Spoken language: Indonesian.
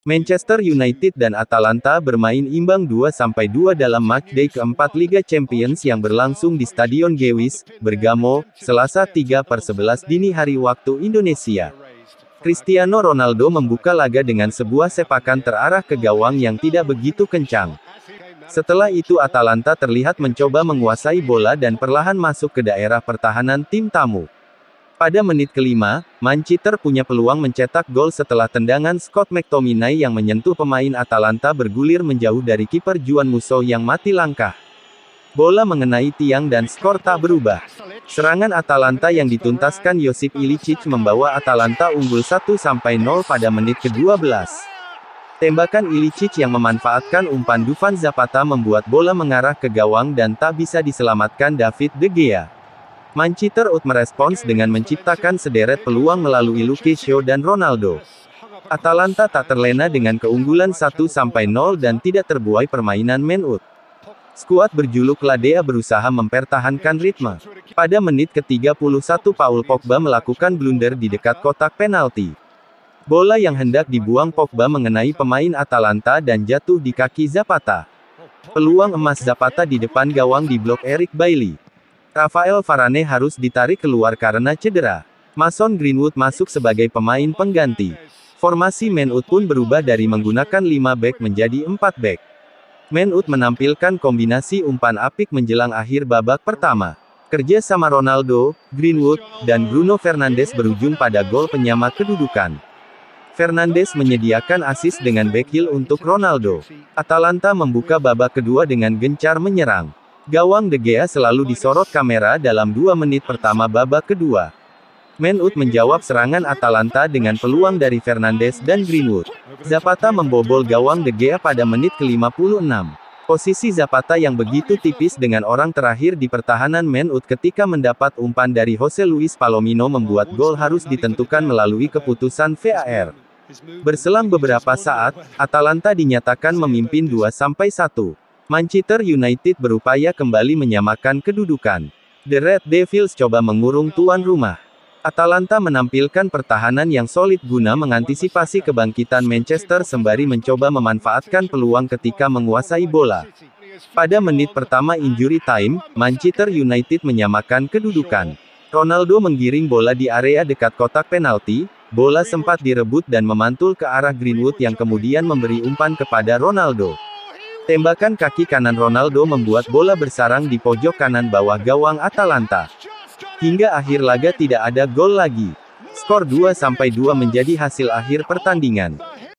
Manchester United dan Atalanta bermain imbang 2-2 dalam matchday keempat Liga Champions yang berlangsung di Stadion Gewis, Bergamo, Selasa 3 per 11 dini hari waktu Indonesia. Cristiano Ronaldo membuka laga dengan sebuah sepakan terarah ke gawang yang tidak begitu kencang. Setelah itu Atalanta terlihat mencoba menguasai bola dan perlahan masuk ke daerah pertahanan tim tamu. Pada menit kelima, Manchester punya peluang mencetak gol setelah tendangan Scott McTominay yang menyentuh pemain Atalanta bergulir menjauh dari kiper Juan Musso yang mati langkah. Bola mengenai tiang dan skor tak berubah. Serangan Atalanta yang dituntaskan Josip Ilicic membawa Atalanta unggul 1-0 pada menit ke-12. Tembakan Ilicic yang memanfaatkan umpan Dufan Zapata membuat bola mengarah ke gawang dan tak bisa diselamatkan David De Gea. Manchester Ut merespons dengan menciptakan sederet peluang melalui Luke Shaw dan Ronaldo. Atalanta tak terlena dengan keunggulan 1-0 dan tidak terbuai permainan Man Ut. Skuad berjuluk Ladea berusaha mempertahankan ritme. Pada menit ke-31 Paul Pogba melakukan blunder di dekat kotak penalti. Bola yang hendak dibuang Pogba mengenai pemain Atalanta dan jatuh di kaki Zapata. Peluang emas Zapata di depan gawang di blok Eric Bailly. Rafael Varane harus ditarik keluar karena cedera. Mason Greenwood masuk sebagai pemain pengganti. Formasi Menut pun berubah dari menggunakan 5 back menjadi 4 back. Menut menampilkan kombinasi umpan apik menjelang akhir babak pertama. Kerja sama Ronaldo, Greenwood, dan Bruno Fernandes berujung pada gol penyama kedudukan. Fernandes menyediakan assist dengan back heel untuk Ronaldo. Atalanta membuka babak kedua dengan gencar menyerang. Gawang De Gea selalu disorot kamera dalam dua menit pertama babak kedua. Menut menjawab serangan Atalanta dengan peluang dari Fernandes dan Greenwood. Zapata membobol gawang De Gea pada menit ke-56. Posisi Zapata yang begitu tipis dengan orang terakhir di pertahanan Menut ketika mendapat umpan dari Jose Luis Palomino membuat gol harus ditentukan melalui keputusan VAR. Berselang beberapa saat, Atalanta dinyatakan memimpin 2-1. Manchester United berupaya kembali menyamakan kedudukan. The Red Devils coba mengurung tuan rumah. Atalanta menampilkan pertahanan yang solid guna mengantisipasi kebangkitan Manchester sembari mencoba memanfaatkan peluang ketika menguasai bola. Pada menit pertama injury time, Manchester United menyamakan kedudukan. Ronaldo menggiring bola di area dekat kotak penalti, bola sempat direbut dan memantul ke arah Greenwood yang kemudian memberi umpan kepada Ronaldo. Tembakan kaki kanan Ronaldo membuat bola bersarang di pojok kanan bawah gawang Atalanta. Hingga akhir laga tidak ada gol lagi. Skor 2-2 menjadi hasil akhir pertandingan.